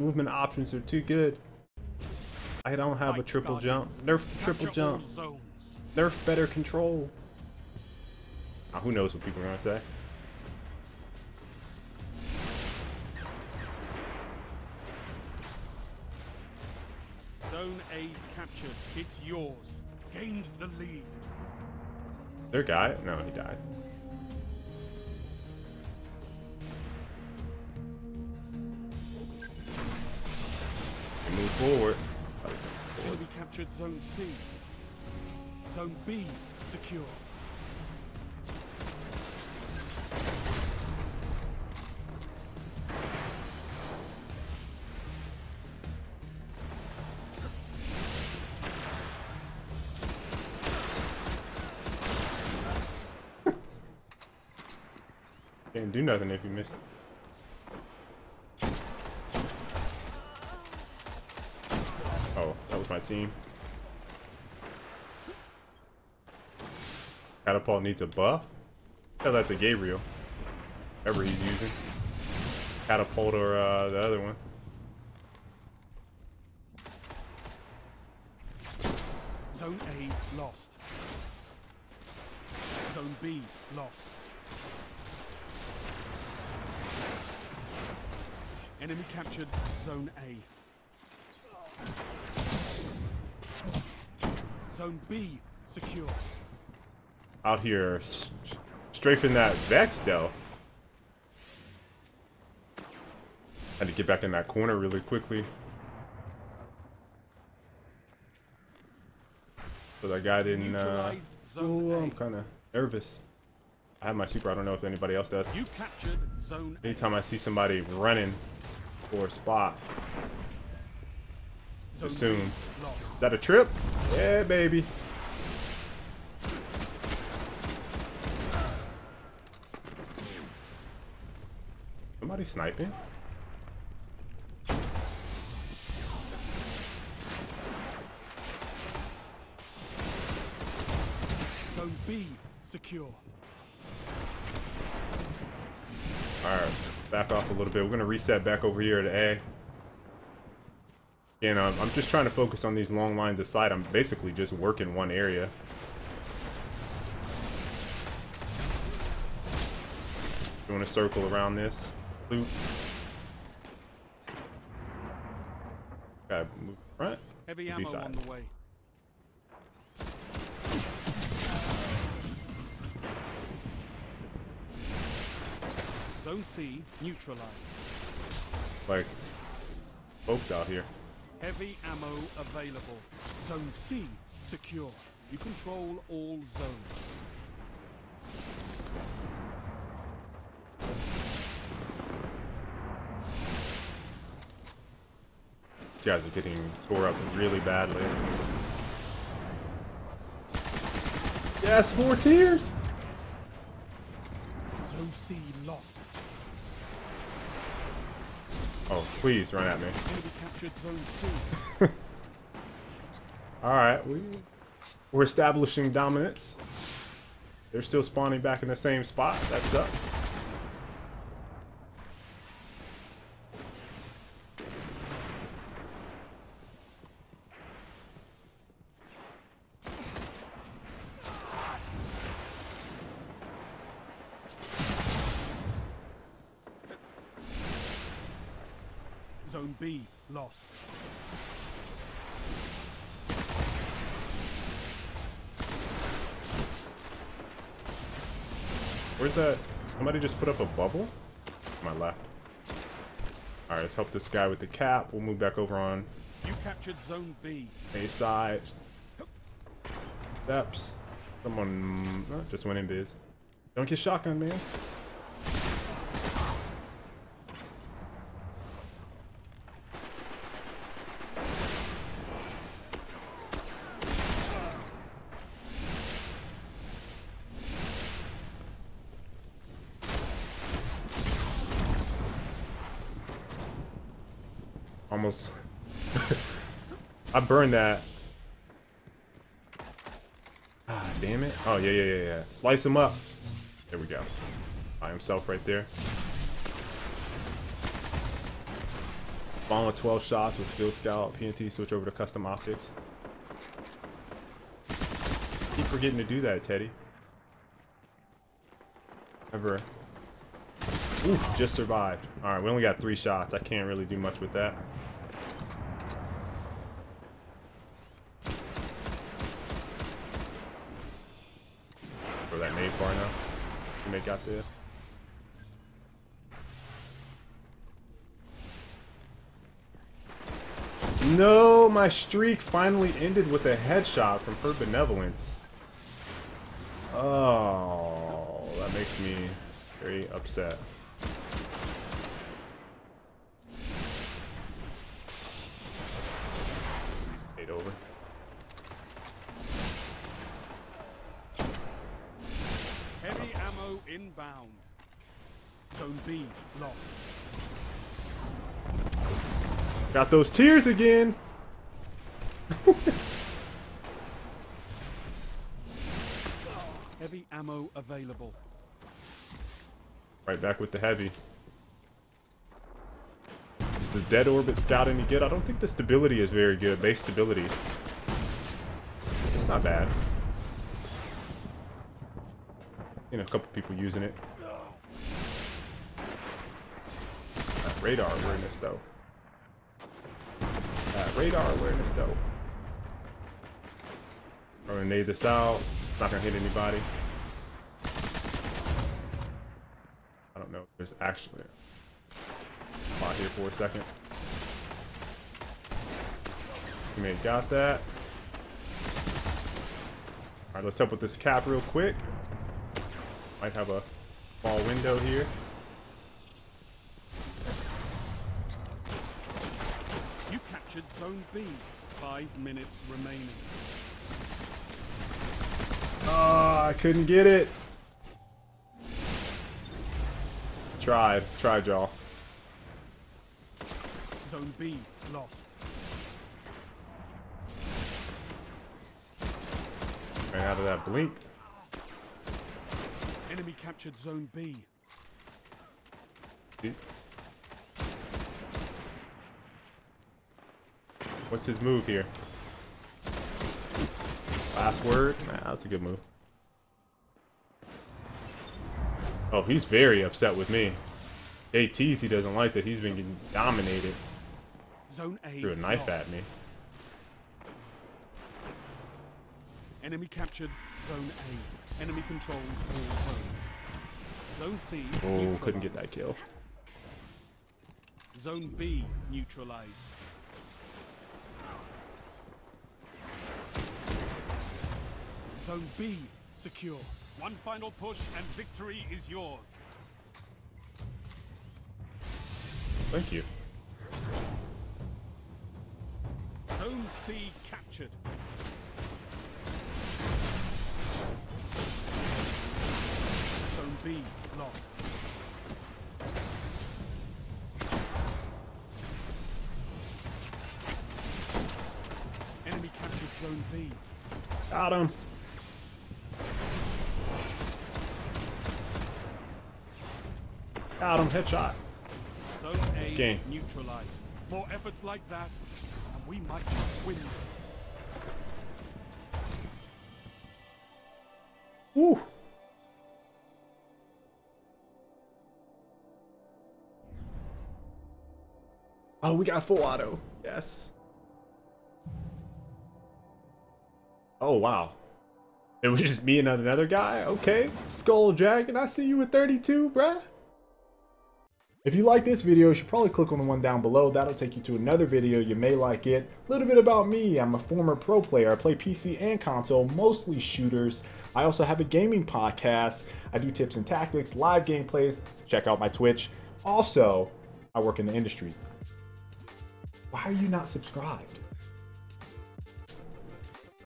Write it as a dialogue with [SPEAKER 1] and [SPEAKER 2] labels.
[SPEAKER 1] Movement options are too good. I don't have a triple jump. Nerf the triple jump. Nerf better control. Ah, who knows what people are gonna say?
[SPEAKER 2] Zone A's captured. It's yours. Gained the lead.
[SPEAKER 1] Their guy? No, he died. Forward.
[SPEAKER 2] Enemy captured Zone C. Zone B secure.
[SPEAKER 1] Can't do nothing if you missed. Oh, my team. Catapult needs a buff? Tell that to Gabriel. Whatever he's using. Catapult or uh, the other one.
[SPEAKER 2] Zone A lost. Zone B lost. Enemy captured Zone A. Zone B secure.
[SPEAKER 1] Out here strafing that Vex though. Had to get back in that corner really quickly. So that guy didn't. Uh, oh. I'm kinda nervous. I have my super, I don't know if anybody else does.
[SPEAKER 2] You captured Zone
[SPEAKER 1] Anytime I see somebody running for a spot, assume. Is that a trip? Yeah, baby. Somebody sniping?
[SPEAKER 2] Zone B secure.
[SPEAKER 1] Alright, back off a little bit. We're gonna reset back over here to A. And um, I'm just trying to focus on these long lines of sight. I'm basically just working one area. Doing a circle around this loop. Gotta move front.
[SPEAKER 2] Heavy ammo
[SPEAKER 1] side.
[SPEAKER 2] on the way. Zone C neutralized.
[SPEAKER 1] Like, folks out here.
[SPEAKER 2] Heavy ammo available. Zone C secure. You control all zones.
[SPEAKER 1] These guys are getting tore up really badly. Yes, four tears!
[SPEAKER 2] Zone C lost.
[SPEAKER 1] Oh, please run at me. Alright, we, we're establishing dominance. They're still spawning back in the same spot. That sucks.
[SPEAKER 2] Zone B lost.
[SPEAKER 1] Where's that? Somebody just put up a bubble? My left. Alright, let's help this guy with the cap. We'll move back over on
[SPEAKER 2] You captured Zone B.
[SPEAKER 1] A side. Steps. Someone uh, just went in biz. Don't get shotgun, man. Almost. I burned that. Ah, damn it. Oh, yeah, yeah, yeah, yeah. Slice him up. There we go. By himself right there. Spawn with 12 shots with Field Scout, PNT, switch over to custom optics. Keep forgetting to do that, Teddy. Ever. Ooh, just survived. Alright, we only got three shots. I can't really do much with that. Throw that nade far enough. Teammate got there. No, my streak finally ended with a headshot from her benevolence. Oh, that makes me very upset. Got those tears again.
[SPEAKER 2] Heavy ammo available.
[SPEAKER 1] Right back with the heavy. Is the dead orbit scout any good? I don't think the stability is very good. Base stability. It's not bad. You know, a couple people using it. That radar awareness though. Radar awareness though. I'm gonna nade this out. Not gonna hit anybody. I don't know if there's actually a spot here for a second. Teammate got that. Alright, let's help with this cap real quick. Might have a small window here.
[SPEAKER 2] Captured Zone B. Five minutes remaining.
[SPEAKER 1] Oh, I couldn't get it. Tried. Tried, y'all.
[SPEAKER 2] Zone B lost.
[SPEAKER 1] Ran out of that blink.
[SPEAKER 2] Enemy captured Zone B.
[SPEAKER 1] What's his move here? Last word? Nah, that's a good move. Oh, he's very upset with me. JT's he doesn't like that he's been getting dominated.
[SPEAKER 2] Zone A
[SPEAKER 1] Threw a knife
[SPEAKER 2] lost.
[SPEAKER 1] at me.
[SPEAKER 2] Enemy captured Zone A. Enemy controls all zones. Zone C
[SPEAKER 1] Oh, couldn't get that kill.
[SPEAKER 2] Zone B neutralized. Zone B secure. One final push and victory is yours.
[SPEAKER 1] Thank you.
[SPEAKER 2] Zone C captured. Zone B lost. Enemy captured Zone B.
[SPEAKER 1] Got him. Got him. Headshot.
[SPEAKER 2] Zone A
[SPEAKER 1] game.
[SPEAKER 2] neutralized. More efforts like that, and we might win.
[SPEAKER 1] Woo. Oh, we got full auto. Yes. Oh, wow. It was just me and another guy? Okay. Skull Dragon, I see you with 32, bruh. If you like this video, you should probably click on the one down below. That'll take you to another video. You may like it. A little bit about me. I'm a former pro player. I play PC and console, mostly shooters. I also have a gaming podcast. I do tips and tactics, live gameplays. Check out my Twitch. Also, I work in the industry. Why are you not subscribed?